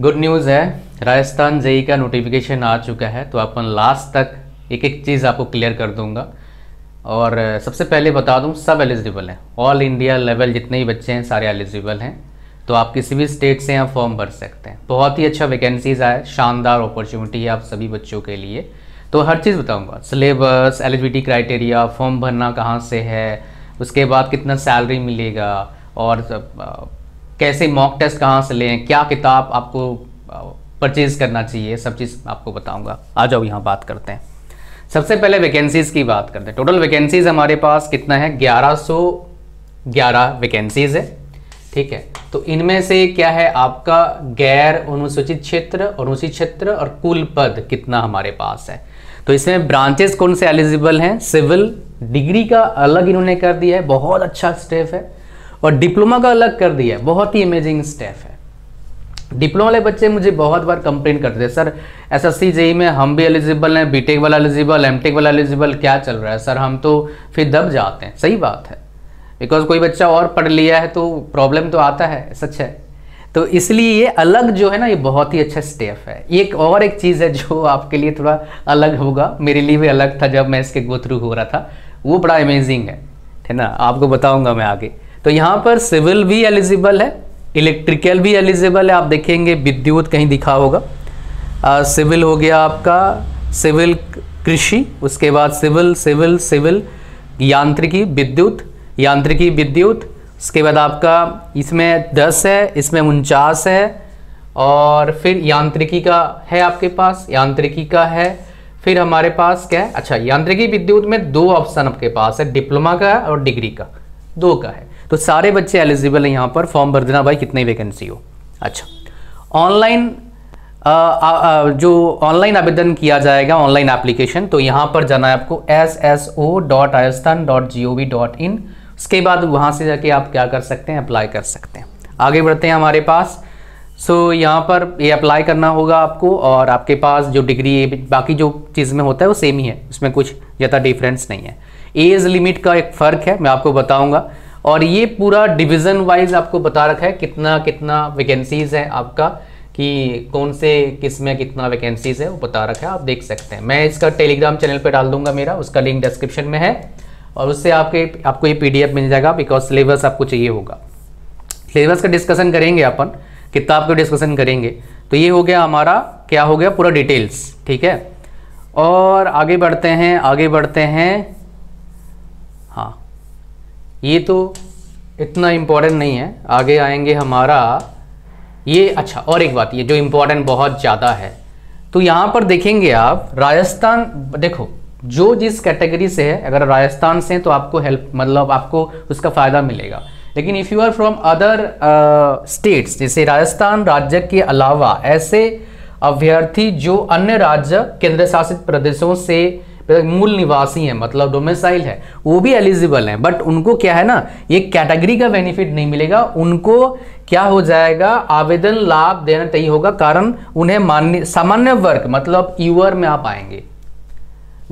Good news है Rajasthan JE का notification आ चुका है तो अपन लास्ट तक एक एक चीज़ आपको क्लियर कर दूँगा। और सबसे पहले बता दूँ, सब एलिजिबल हैं। ऑल इंडिया लेवल जितने भी बच्चे हैं, सारे एलिजिबल हैं। तो आप किसी भी स्टेट से यहाँ फॉर्म भर सकते हैं। बहुत ही अच्छा वैकेंसीज आए शानदार अपॉर्चुनिटी है आप सभी बच्चों के लिए। तो हर चीज़ बताऊँगा। सिलेबस एलिजिबिलिटी क्राइटेरिया फॉर्म भरना कहाँ से है, उसके बाद कितना सैलरी मिलेगा, और कैसे मॉक टेस्ट कहाँ से लें, क्या किताब आपको परचेज करना चाहिए, सब चीज़ आपको बताऊँगा। आ जाओ, यहाँ बात करते हैं। सबसे पहले वैकेंसीज की बात करते हैं। टोटल वैकेंसीज हमारे पास कितना है? 1111 वैकेंसीज है। ठीक है? तो इनमें से क्या है आपका? गैर अनुसूचित क्षेत्र अनुसूचित क्षेत्र और कुल पद कितना हमारे पास है? तो इसमें ब्रांचेस कौन से एलिजिबल हैं? सिविल डिग्री का अलग इन्होंने कर दिया है। बहुत अच्छा स्टेप है। और डिप्लोमा का अलग कर दिया है। बहुत ही अमेजिंग स्टेप है। डिप्लोमा वाले बच्चे मुझे बहुत बार कंप्लेन करते थे, सर एस एस जेई में हम भी एलिजिबल हैं बीटेक वाला एलिजिबल एमटेक वाला एलिजिबल क्या चल रहा है? सर, हम तो फिर दब जाते हैं। सही बात है। बिकॉज़ कोई बच्चा और पढ़ लिया है तो प्रॉब्लम तो आता है, सच है। तो इसलिए ये अलग जो है ना, ये बहुत ही अच्छा स्टेप है। ये एक और एक चीज़ है जो आपके लिए थोड़ा अलग होगा। मेरे लिए भी अलग था जब मैं इसके गो थ्रू हो रहा था। वो बड़ा अमेजिंग है है ना? आपको बताऊँगा मैं आगे। तो यहाँ पर सिविल भी एलिजिबल है इलेक्ट्रिकल भी एलिजिबल है आप देखेंगे विद्युत कहीं दिखा होगा। आ, सिविल हो गया आपका सिविल कृषि उसके बाद सिविल सिविल सिविल यांत्रिकी विद्युत यांत्रिकी विद्युत उसके बाद आपका इसमें दस है इसमें उनचास है और फिर यांत्रिकी का है आपके पास यांत्रिकी का है फिर हमारे पास क्या है? अच्छा यांत्रिकी विद्युत में दो ऑप्शन आपके पास है डिप्लोमा का और डिग्री का दो का है। तो सारे बच्चे एलिजिबल हैं यहाँ पर। फॉर्म भर देना भाई कितनी वैकेंसी हो। अच्छा। ऑनलाइन जो ऑनलाइन आवेदन किया जाएगा ऑनलाइन एप्लीकेशन तो यहाँ पर जाना है आपको S S O dot Rajasthan dot G O V dot in उसके बाद वहाँ से जाके आप क्या कर सकते हैं अप्लाई कर सकते हैं। आगे बढ़ते हैं हमारे पास। सो so, यहाँ पर ये अप्लाई करना होगा आपको और आपके पास जो डिग्री बाकी जो चीज़ में होता है वो सेम ही है। उसमें कुछ ज़्यादा डिफरेंस नहीं है। एज लिमिट का एक फ़र्क है मैं आपको बताऊँगा। और ये पूरा डिवीज़न वाइज आपको बता रखा है कितना कितना वैकेंसीज़ है आपका, कि कौन से, किसमें कितना वैकेंसीज़ है, वो बता रखा है, आप देख सकते हैं। मैं इसका टेलीग्राम चैनल पर डाल दूँगा मेरा, उसका लिंक डिस्क्रिप्शन में है, और उससे आपके, आपको ये पीडीएफ मिल जाएगा बिकॉज़ सिलेबस आपको चाहिए होगा। सिलेबस का डिस्कशन करेंगे अपन, किताब का डिस्कशन करेंगे। तो ये हो गया हमारा, क्या हो गया, पूरा डिटेल्स ठीक है? और आगे बढ़ते हैं, आगे बढ़ते हैं हाँ। ये तो इतना इम्पोर्टेंट नहीं है। आगे आएँगे हमारा। ये अच्छा और एक बात, ये जो इम्पोर्टेंट बहुत ज़्यादा है। तो यहाँ पर देखेंगे आप, राजस्थान, देखो, जो जिस कैटेगरी से है, अगर राजस्थान से तो आपको हेल्प मतलब आपको उसका फ़ायदा मिलेगा। लेकिन if you are from other states जैसे राजस्थान राज्य के अलावा, ऐसे अभ्यर्थी जो अन्य राज्य केंद्र शासित प्रदेशों से मूल निवासी हैं मतलब डोमिसाइल है वो भी एलिजिबल हैं बट उनको क्या है ना ये कैटेगरी का बेनिफिट नहीं मिलेगा उनको क्या हो जाएगा आवेदन लाभ देना चाहिए होगा कारण उन्हें मान्य सामान्य वर्ग मतलब यूअर में आप आएँगे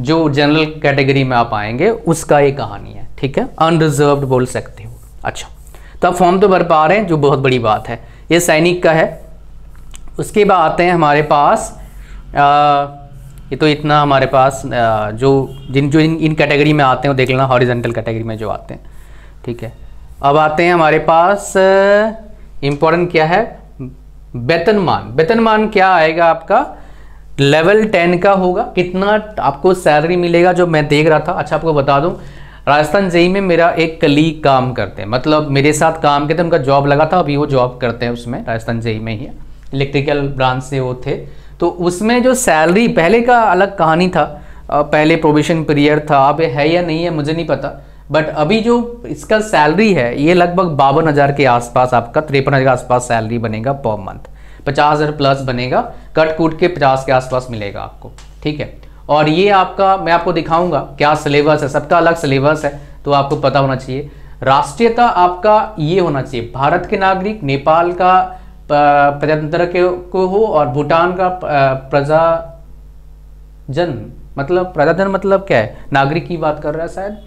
जो जनरल कैटेगरी में आप आएँगे उसका ये कहानी है ठीक है? अनरिजर्व बोल सकते हो अच्छा। तो आप फॉर्म तो भर पा रहे हैं जो बहुत बड़ी बात है। ये सैनिक का है उसके बाद आते हैं हमारे पास आ, ये तो इतना हमारे पास जो जिन, जो इन इन कैटेगरी में आते हैं, वो देख लेना हॉरिजेंटल कैटेगरी में जो आते हैं। ठीक है? अब आते हैं हमारे पास इम्पोर्टेंट क्या है? वेतनमान वेतनमान क्या आएगा आपका? लेवल टेन का होगा। कितना आपको सैलरी मिलेगा, जो मैं देख रहा था? अच्छा आपको बता दूँ, राजस्थान जेई में मेरा एक कलीग काम करते हैं। मतलब मेरे साथ काम करते उनका जॉब लगा था, अभी वो जॉब करते हैं उसमें, राजस्थान जेई में ही। इलेक्ट्रिकल ब्रांच से वो थे। तो उसमें जो सैलरी पहले का अलग कहानी था। पहले प्रोविशन पीरियड था, अब है या नहीं है मुझे नहीं पता। बट अभी जो इसका सैलरी है, ये लगभग बावन हज़ार के आसपास आपका, तिरपन हज़ार के आसपास सैलरी बनेगा पर मंथ पचास हज़ार प्लस बनेगा, कट कूट के पचास के आसपास मिलेगा आपको, ठीक है? और ये आपका, मैं आपको दिखाऊँगा क्या सिलेबस है, सबका अलग सिलेबस है तो आपको पता होना चाहिए। राष्ट्रीयता आपका ये होना चाहिए, भारत के नागरिक, नेपाल का प्रजातंत्र के को हो और भूटान का प्रजा जन मतलब प्रजाधन मतलब क्या है? नागरिक की बात कर रहा है शायद।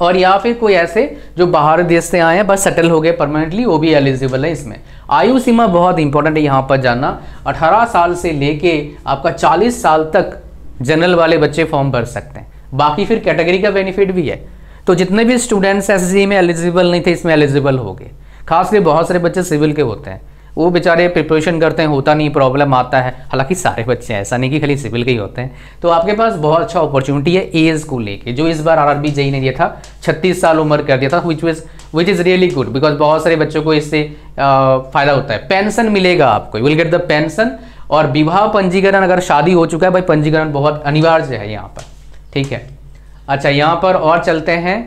और या फिर कोई ऐसे जो बाहर देश से आए हैं, बस सेटल हो गए परमानेंटली वो भी एलिजिबल है इसमें। आयु सीमा बहुत इंपॉर्टेंट है यहाँ पर जानना। 18 साल से लेके आपका 40 साल तक जनरल वाले बच्चे फॉर्म भर सकते हैं। बाकी फिर कैटेगरी का बेनिफिट भी है। तो जितने भी स्टूडेंट्स एस में एलिजिबल नहीं थे, इसमें एलिजिबल हो गए। खासकर बहुत सारे बच्चे सिविल के होते हैं। वो बेचारे प्रिपरेशन करते हैं, होता नहीं प्रॉब्लम आता है। हालाँकि सारे बच्चे ऐसा नहीं कि खाली सिविल के ही होते हैं। तो आपके पास बहुत अच्छा अपॉर्चुनिटी है एज को लेके, जो इस बार आर आर जेई ने दिया था, छत्तीस साल उम्र कर दिया था which which which is really good because बहुत सारे बच्चों को इससे फ़ायदा होता है। पेंशन मिलेगा आपको विल गेट द पेंशन और विवाह पंजीकरण अगर शादी हो चुका है, भाई पंजीकरण बहुत अनिवार्य है यहाँ पर, ठीक है? अच्छा यहाँ पर और चलते हैं।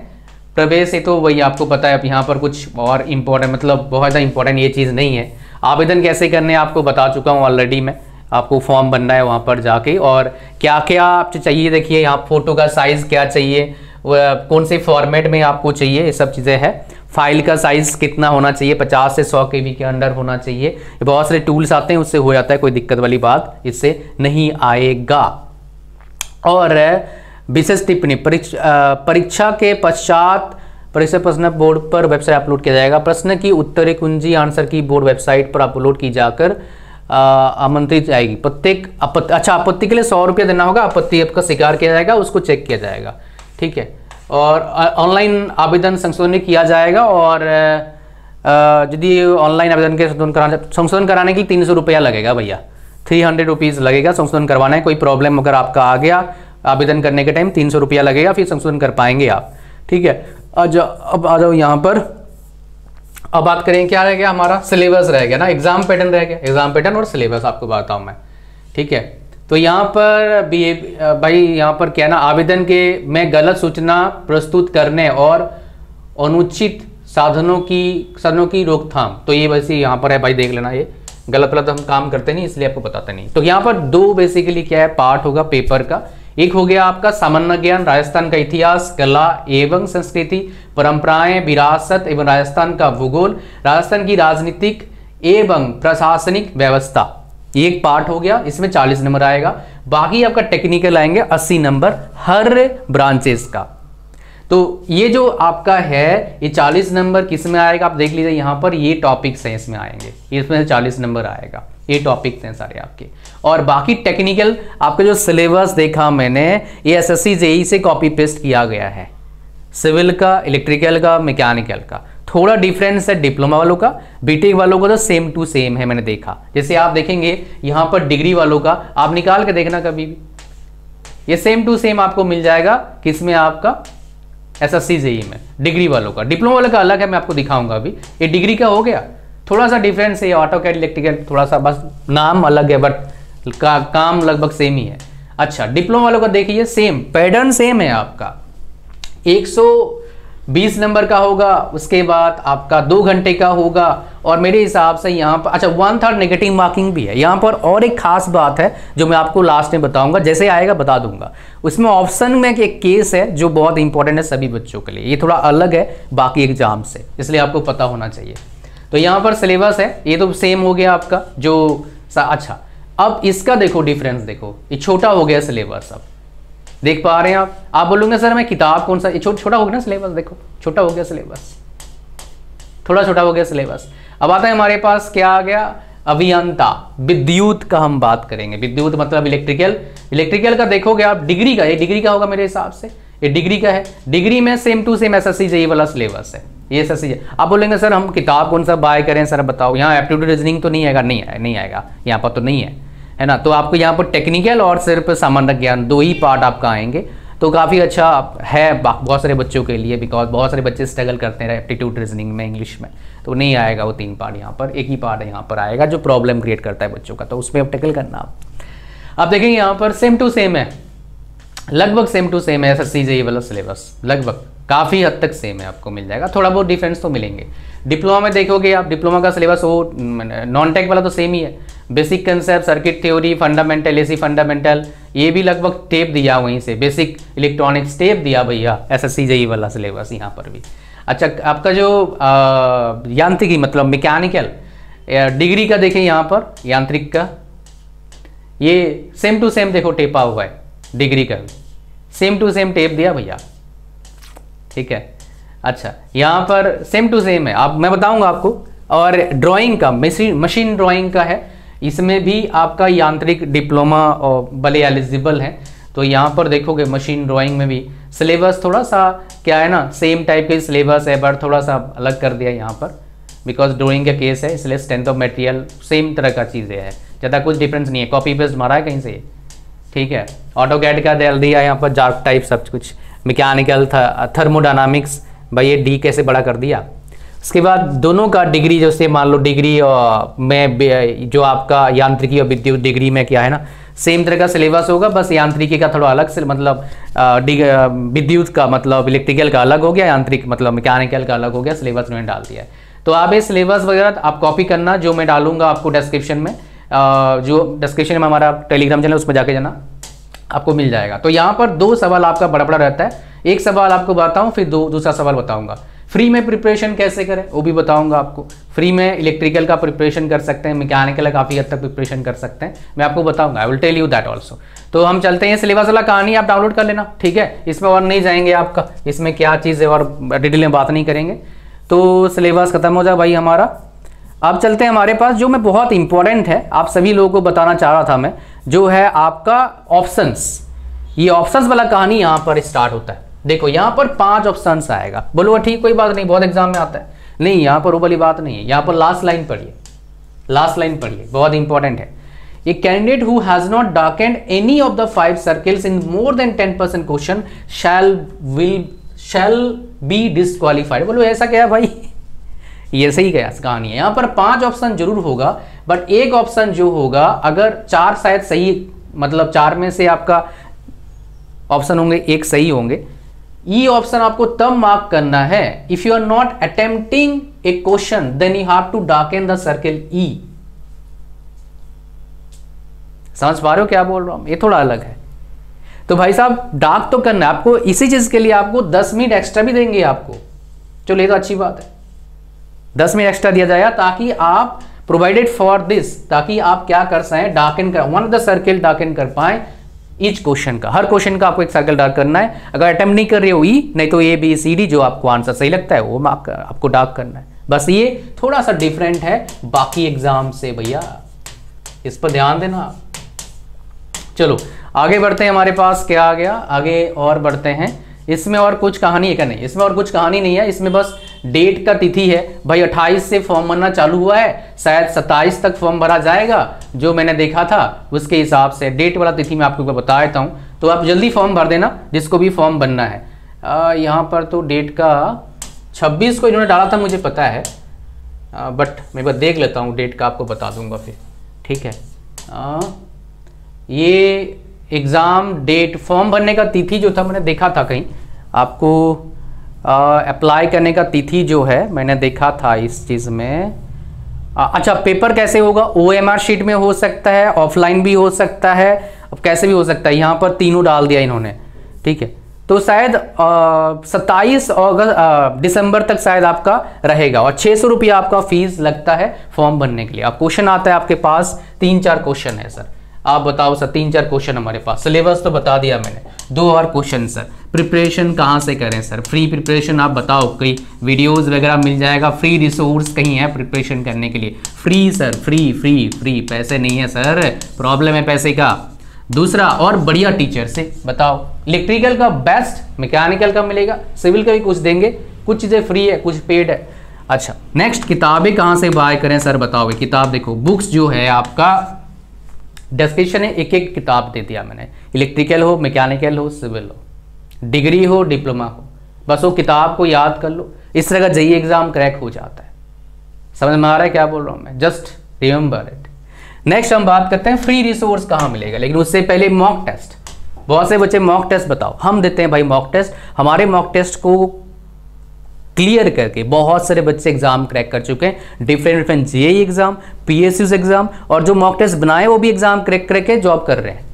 प्रवेश तो वही आपको पता है, अब यहाँ पर कुछ और इम्पोर्टेंट मतलब बहुत ज़्यादा इम्पोर्टेंट ये चीज़ नहीं है। आवेदन कैसे करने आपको बता चुका हूँ ऑलरेडी मैं। आपको फॉर्म बनना है वहाँ पर जाके। और क्या क्या आपको चाहिए? देखिए, यहाँ फ़ोटो का साइज़ क्या चाहिए? कौन से फॉर्मेट में आपको चाहिए? ये सब चीज़ें हैं। फ़ाइल का साइज़ कितना होना चाहिए? 50 से 100 के के अंडर होना चाहिए। बहुत सारे टूल्स आते हैं, उससे हो जाता है, कोई दिक्कत वाली बात इससे नहीं आएगा। और, विशेष टिप्पणी परीक्षा के पश्चात परीक्षा प्रश्न बोर्ड पर वेबसाइट अपलोड किया जाएगा। प्रश्न की उत्तरी कुंजी आंसर की बोर्ड वेबसाइट पर अपलोड की जाकर आमंत्रित जाएगी। प्रत्येक आपत्ति अच्छा आपत्ति के लिए सौ रुपया देना होगा, आपत्ति आपका स्वीकार किया जाएगा, उसको चेक किया जाएगा। ठीक है? और ऑनलाइन आवेदन संशोधन किया जाएगा और यदि ऑनलाइन आवेदन के संशोधन संशोधन कराने के तीन सौ रुपया लगेगा भैया। थ्री हंड्रेड रुपीज़ लगेगा संशोधन करवाना है, कोई प्रॉब्लम अगर आपका आ गया, आवेदन करने के टाइम तीन सौ रुपया लगेगा, फिर संशोधन कर पाएँगे आप। ठीक है? अब आ जाओ यहाँ पर। अब बात करें, क्या रह गया हमारा? सिलेबस रह गया ना? एग्ज़ाम पैटर्न रह गया। एग्ज़ाम पैटर्न और सिलेबस आपको बताऊँ मैं। ठीक है? तो यहाँ पर बी भाई, यहाँ पर क्या ना? आवेदन के, में गलत सूचना प्रस्तुत करने और अनुचित साधनों की साधनों की रोकथाम। तो ये वैसे यहाँ पर है, भाई, देख लेना ये। गलत गलत हम काम करते नहीं, इसलिए आपको बताते नहीं। तो यहाँ पर दो बेसिकली क्या है? पार्ट होगा पेपर का। एक हो गया आपका सामान्य ज्ञान, राजस्थान का इतिहास, कला एवं संस्कृति, परंपराएँ, विरासत एवं राजस्थान का भूगोल, राजस्थान की राजनीतिक एवं प्रशासनिक व्यवस्था। एक पार्ट हो गया, इसमें 40 नंबर आएगा। बाकी आपका टेक्निकल आएँगे 80 नंबर हर ब्रांचेस का। तो ये जो आपका है, ये 40 नंबर किसमें आएगा? आप देख लीजिए, यहाँ पर ये टॉपिक्स हैं, इसमें आएँगे। इसमें से 40 नंबर आएगा। ये टॉपिक्स हैं सारे आपके। और बाकी टेक्निकल आपका जो सिलेबस देखा मैंने, ये एस एस जेई से कॉपी पेस्ट किया गया है। सिविल का इलेक्ट्रिकल का मैकेनिकल का। थोड़ा डिफरेंस है डिप्लोमा वालों का बीटेक वालों का तो सेम टू सेम है मैंने देखा। जैसे आप देखेंगे, यहाँ पर डिग्री वालों का, आप निकाल के देखना कभी भी। ये सेम टू सेम आपको मिल जाएगा किसमें आपका? एस एस जेई में। डिग्री वालों का। डिप्लोमा वालों का अलग है, मैं आपको दिखाऊँगा अभी। ये डिग्री का हो गया? थोड़ा सा डिफरेंस है ऑटो कैड इलेक्ट्रिकल थोड़ा सा बस नाम अलग है बट का, काम लगभग सेम ही है। अच्छा डिप्लोमा वालों का देखिए सेम पैटर्न सेम है आपका। 120 नंबर का होगा उसके बाद आपका दो घंटे का होगा और मेरे हिसाब से यहाँ पर अच्छा वन थर्ड नेगेटिव मार्किंग भी है। यहाँ पर और एक खास बात है जो मैं आपको लास्ट में बताऊँगा जैसे आएगा बता दूँगा। उसमें ऑप्शन में एक केस है जो बहुत इंपॉर्टेंट है सभी बच्चों के लिए। ये थोड़ा अलग है बाकी एग्ज़ाम से इसलिए आपको पता होना चाहिए। तो यहाँ पर सिलेबस है ये तो सेम हो गया आपका जो अच्छा। अब इसका देखो डिफरेंस देखो ये छोटा हो गया सिलेबस अब। देख पा रहे हैं आप? आप बोलोगे सर मैं किताब कौन सा छो, छोटा हो गया ना सिलेबस देखो छोटा हो गया सिलेबस थोड़ा छोटा हो गया सिलेबस अब आता है हमारे पास क्या आ गया? अभियंता विद्युत का हम बात करेंगे। विद्युत मतलब इलेक्ट्रिकल इलेक्ट्रिकल का देखोगे आप डिग्री का ये डिग्री का होगा मेरे हिसाब से। ये डिग्री का है। डिग्री में same to same S S C वाला सिलेबस है। ये सर सी आप बोलेंगे, सर, हम किताब कौन सा बाय करें? सर, बताओ, यहाँ एप्टीट्यूड रीजनिंग तो नहीं आएगा। नहीं आएगा नहीं आएगा, यहाँ पर तो नहीं है। है ना? तो आपको यहाँ पर टेक्निकल और सिर्फ़ सामान्य ज्ञान, दो ही पार्ट आपका आएँगे। तो काफ़ी अच्छा है बहुत सारे बच्चों के लिए बिकॉज़ बहुत सारे बच्चे स्ट्रगल करते हैं एप्टीट्यूड रीजनिंग में इंग्लिश में। तो नहीं आएगा वो तीन पार्ट यहाँ पर, एक ही पार्ट यहाँ पर आएगा जो प्रॉब्लम क्रिएट करता है बच्चों का। तो उसमें अब टेकल करना। आप आप देखेंगे यहाँ पर सेम टू सेम है। लगभग सेम टू सेम है सर एस एस वाला सिलेबस लगभग। काफ़ी हद तक सेम है, आपको मिल जाएगा। थोड़ा बहुत डिफरेंस तो मिलेंगे। डिप्लोमा में देखोगे आप डिप्लोमा का सिलेबस वो नॉन टेक वाला तो सेम ही है। Basic concept circuit theory fundamental AC fundamental ये भी लगभग टेप दिया वहीं से। बेसिक इलेक्ट्रॉनिक्स टेप दिया भैया एस एस सी वाला सिलेबस यहाँ पर भी। अच्छा आपका जो यांत्रिकी मतलब मैकेनिकल डिग्री का देखें यहाँ पर, यांत्रिक का। ये सेम टू सेम देखो टेपा हुआ है डिग्री का। सेम टू सेम टेप दिया भैया। ठीक है? अच्छा यहाँ पर सेम टू सेम है। आप, मैं बताऊँगा आपको। और ड्राइंग का मशीन मशीन ड्राइंग का है। इसमें भी आपका यांत्रिक डिप्लोमा और भले एलिजिबल है। तो यहाँ पर देखोगे मशीन ड्राइंग में भी। सिलेबस थोड़ा सा, क्या है ना सेम टाइप के सिलेबस है बट थोड़ा सा अलग कर दिया यहाँ पर। बिकॉज़ ड्राइंग का केस है, इसलिए स्ट्रेंथ ऑफ़ मटेरियल सेम तरह का चीज़ें है। ज़्यादा कुछ डिफरेंस नहीं है। कॉपी पेस्ट मारा है कहीं से? ठीक है? ऑटो कैड का दिल दिया यहाँ पर जार्क टाइप सब कुछ। मैकेनिकल था? थर्मोडायनामिक्स भाई ये डी कैसे बड़ा कर दिया? उसके बाद दोनों का डिग्री जैसे मान लो डिग्री में जो आपका यांत्रिकी और विद्युत डिग्री में क्या है ना सेम तरह का सिलेबस होगा, बस यांत्रिकी का थोड़ा अलग से मतलब विद्युत का मतलब इलेक्ट्रिकल का अलग हो गया, यांत्रिक मतलब मैकेनिकल का अलग हो गया सिलेबस उन्होंने डाल दिया है। तो आप ये सिलेबस वगैरह आप कॉपी करना, जो मैं डालूँगा आपको डिस्क्रिप्शन में जो डिस्क्रिप्शन में हमारा टेलीग्राम चैनल उसमें जाके जाना। आपको मिल जाएगा। तो यहाँ पर दो सवाल आपका बड़ा बड़ा रहता है। एक सवाल आपको बताऊँ, फिर दो, दूसरा सवाल बताऊँगा। फ्री में प्रिपरेशन कैसे करें, वो भी बताऊँगा आपको। फ्री में इलेक्ट्रिकल का प्रिपरेशन कर सकते हैं मैकेनिकल काफ़ी हद तक प्रिपरेशन कर सकते हैं। मैं आपको बताऊँगा I will tell you that also तो हम चलते हैं सिलेबस वाला कहानी आप डाउनलोड कर लेना, ठीक है? इसमें और नहीं जाएँगे आपका। इसमें क्या चीज़ है और डिटेल में बात नहीं करेंगे। तो सिलेबस खत्म हो जाए भाई हमारा। अब चलते हैं हमारे पास, जो मैं बहुत इंपॉर्टेंट है, आप सभी लोगों को बताना चाह रहा था मैं, जो है आपका ऑप्शंस ये ऑप्शंस वाला कहानी यहाँ पर स्टार्ट होता है। देखो, यहाँ पर पाँच ऑप्शन आएगा। बोलो ठीक, कोई बात नहीं, बहुत एग्ज़ाम में आता है। नहीं, यहाँ पर वो वाली बात नहीं है। यहाँ पर लास्ट लाइन पढ़िए। लास्ट लाइन पढ़िए। बहुत इंपॉर्टेंट है। A candidate who has not darkened any of the five circles in more than ten percent question shall will shall be disqualified बोलो, ऐसा क्या है भाई? ये सही कहानी है। यहाँ पर पाँच ऑप्शन ज़रूर होगा बट एक ऑप्शन जो होगा, अगर चार शायद सही मतलब चार में से आपका ऑप्शन होंगे, एक सही होंगे। e ऑप्शन आपको तब मार्क करना है if you are not attempting a question then you have to darken the circle ई समझ पा रहे हो क्या बोल रहा हूँ? ये थोड़ा अलग है। तो भाई साहब डार्क तो करना है। आपको इसी चीज़ के लिए आपको 10 मिनट एक्स्ट्रा भी देंगे आपको। चलो, ये तो अच्छी बात है। 10 मिनट एक्स्ट्रा दिया जाएगा ताकि आप प्रोवाइडेड फॉर दिस ताकि आप क्या कर सकें डार्कन कर one of the circle darken कर पाए ईच क्वेश्चन का। हर क्वेश्चन का आपको एक सर्कल डार्क करना है। अगर अटेम्प्ट नहीं कर रहे हो ई नहीं तो ए बी सी डी जो आपको आंसर सही लगता है वो आप, आपको डार्क करना है। बस ये थोड़ा सा डिफरेंट है बाकी एग्ज़ाम से भैया। इस पर ध्यान देना आप। चलो आगे बढ़ते हैं हमारे पास क्या आ गया? आगे और बढ़ते हैं। इसमें और कुछ कहानी है क्या? नहीं इसमें और कुछ कहानी नहीं है इसमें बस डेट का तिथि है। भाई 28 से फॉर्म भरना चालू हुआ है। शायद 27 तक फॉर्म भरा जाएगा जो मैंने देखा था उसके हिसाब से डेट वाला तिथि मैं आपको बता देता हूँ। तो आप जल्दी फॉर्म भर देना जिसको भी फॉर्म बनना है। यहाँ पर तो डेट का छब्बीस को इन्होंने डाला था मुझे पता है। आ, बट मैं बस देख लेता हूँ डेट का आपको बता दूँगा फिर। ठीक है? आ, ये एग्ज़ाम डेट फॉर्म भरने का तिथि जो था मैंने देखा था कहीं। आपको अप्लाई करने का तिथि जो है मैंने देखा था इस चीज़ में। आ, अच्छा पेपर कैसे होगा? ओ एम आर शीट में हो सकता है ऑफलाइन भी हो सकता है। अब कैसे भी हो सकता है? यहाँ पर तीनों डाल दिया इन्होंने ठीक है? तो शायद सत्ताईस अगस्त दिसंबर तक शायद आपका रहेगा और छः सौ रुपया आपका फ़ीस लगता है फॉर्म भरने के लिए। अब क्वेश्चन आता है आपके पास तीन चार क्वेश्चन है सर आप बताओ सर तीन चार क्वेश्चन हमारे पास। सिलेबस तो बता दिया मैंने। दो और क्वेश्चन, सर। प्रिपरेशन कहाँ से करें, सर? फ्री प्रिपरेशन आप बताओ, कई वीडियोस वगैरह मिल जाएगा? फ्री रिसोर्स कहीं है प्रिपरेशन करने के लिए? Free sir free free free पैसे नहीं है, सर। प्रॉब्लम है पैसे का। दूसरा और बढ़िया टीचर से बताओ। इलेक्ट्रिकल का बेस्ट मैकेनिकल का मिलेगा। सिविल का भी कुछ देंगे। कुछ चीज़ें फ्री है, कुछ पेड है। अच्छा नेक्स्ट किताबें कहाँ से बाय करें, सर बताओ किताब देखो बुक्स जो है आपका डिस्क्रिप्शन है एक एक किताब दे दिया मैंने। इलेक्ट्रिकल हो मैकेनिकल हो सिविल हो। डिग्री हो डिप्लोमा हो। बस वो किताब को याद कर लो। इस तरह का जई एग्ज़ाम क्रैक हो जाता है। समझ में आ रहा है क्या बोल रहा हूँ मैं? जस्ट रिमेंबर इट नेक्स्ट हम बात करते हैं फ्री रिसोर्स कहाँ मिलेगा? लेकिन उससे पहले मॉक टेस्ट बहुत से बच्चे मॉक टेस्ट बताओ। हम देते हैं भाई मॉक टेस्ट हमारे मॉक टेस्ट को क्लियर करके बहुत सारे बच्चे एग्ज़ाम क्रैक कर चुके हैं। Different different G exam P exam और जो मॉक टेस्ट बनाए वो भी एग्ज़ाम क्रैक करके जॉब कर रहे हैं।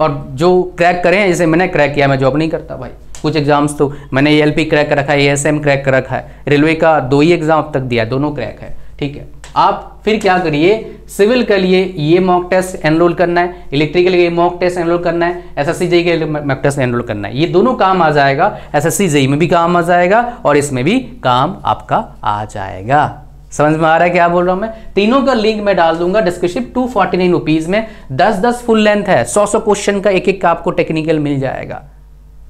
और जो क्रैक करें जैसे मैंने क्रैक किया, मैं जॉब नहीं करता भाई। कुछ एग्ज़ाम्स तो मैंने एएलपी क्रैक कर रखा है एएसएम क्रैक कर रखा है। रेलवे का दो ही एग्ज़ाम अब तक दिया, दोनों क्रैक है। ठीक है? आप फिर क्या करिए? सिविल के लिए ये मॉक टेस्ट एनरोल करना है इलेक्ट्रिकल के लिए मॉक टेस्ट एनरोल करना है एस एस के लिए मॉक टेस्ट एनरोल करना है। ये दोनों काम आ जाएगा एस एस में भी काम आ जाएगा और इसमें भी काम आपका आ जाएगा। समझ में आ रहा है क्या बोल रहा हूँ मैं? तीनों का लिंक मैं डाल दूँगा डिस्क्रिप्शन टू फोर्टी नाइन में। दस दस फुल लेंथ है सौ सौ क्वेश्चन का एक एक का आपको टेक्निकल मिल जाएगा।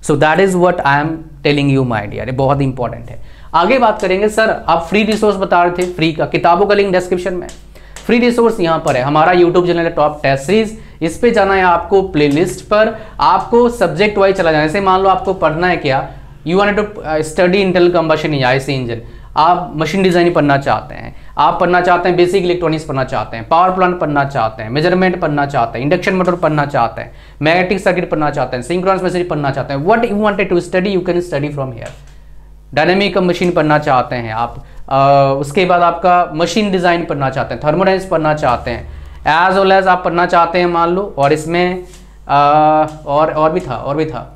So that is what I am telling you my dear बहुत इंपॉर्टेंट है। आगे बात करेंगे, सर, आप फ्री रिसोर्स बता रहे थे फ्री का, किताबों का लिंक डिस्क्रिप्शन में। फ्री रिसोर्स यहाँ पर है, हमारा यूट्यूब चैनल है टॉप टेस्ट सीरीज़ इस पे जाना है आपको प्लेलिस्ट पर। आपको सब्जेक्ट वाइज चला जाना जैसे मान लो आपको पढ़ना है क्या you want to study internal combustion IC engine आप मशीन डिज़ाइन पढ़ना चाहते हैं। आप पढ़ना चाहते हैं बेसिक इलेक्ट्रॉनिक्स पढ़ना चाहते हैं। पावर प्लांट पढ़ना चाहते हैं। मेज़रमेंट पढ़ना चाहते हैं। इंडक्शन मोटर पढ़ना चाहते हैं। मैग्नेटिक सर्किट पढ़ना चाहते हैं। सिंक्रोनस मशीन पढ़ना चाहते हैं। What you wanted to study you can study from here dynamic machine पढ़ना चाहते हैं आप। आ, उसके बाद आपका मशीन डिज़ाइन पढ़ना चाहते हैं थर्मोडाइंस पढ़ना चाहते हैं। एज वेल एज आप पढ़ना चाहते हैं मान लो और इसमें आ, और और भी था और भी था।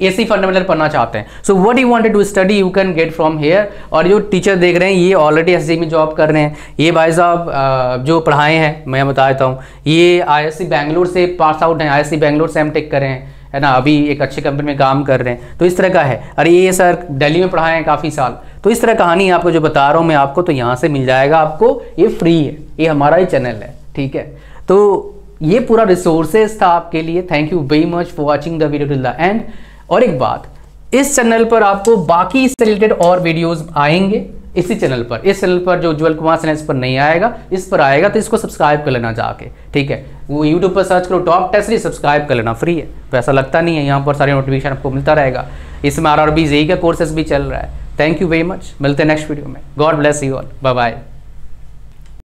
एसी फंडामेंटल पढ़ना चाहते हैं। So what you wanted to study you can get from here और जो टीचर देख रहे हैं ये ऑलरेडी एस में जॉब कर रहे हैं। ये भाई साहब जो पढ़ाए हैं मैं बता देता हूँ ये आई बैंगलोर से पास आउट हैं। आई एस सी बैंगलोर से एम टेक करें। हैं ना? अभी एक अच्छे कंपनी में काम कर रहे हैं। तो इस तरह का है। अरे ये सर दिल्ली में पढ़ाए हैं काफ़ी साल। तो इस तरह कहानी आपको जो बता रहा हूँ, मैं आपको तो यहाँ से मिल जाएगा आपको। ये फ्री है। ये हमारा ही चैनल है। ठीक है? तो ये पूरा रिसोर्सेज था आपके लिए। Thank you very much for watching the video till the end और एक बात, इस चैनल पर आपको बाकी इससे रिलेटेड और वीडियोस आएँगे इसी चैनल पर। इस चैनल पर जो उज्ज्वल कुमार चैनल पर नहीं आएगा, इस पर आएगा तो इसको सब्सक्राइब कर लेना जाके। ठीक है? वो यूट्यूब पर सर्च करो टॉप टेस्ट सब्सक्राइब कर लेना फ्री है। पैसा लगता नहीं है, यहाँ पर सारे नोटिफिकेशन आपको मिलता रहेगा। इसमें आर आर बी का कोर्सेज भी चल रहा है। थैंक यू वेरी मच मिलते हैं नेक्स्ट वीडियो में। God bless you all bye bye